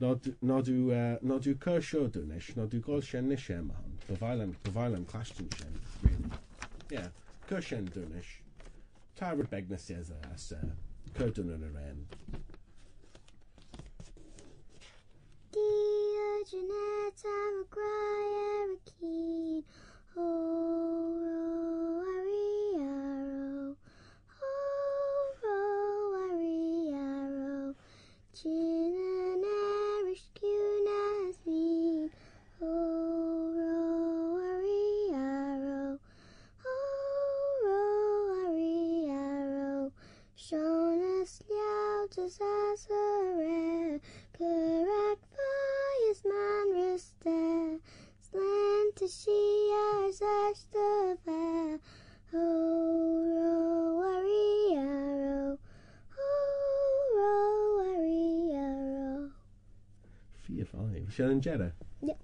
nádú nádú chur seo dúnis nádú gáil sin na sem an do bhhailm do bhhailm clastin sin chur sin dúnis Tar beg na sé as chuún a ran. Jeanette am a cry a keen oh arrow oh arrow chin shown us now just as a red correct is man ruste slant she as the fair oh worry arrow. Oh worry arrow. Fi fáim se an jere? Yeah.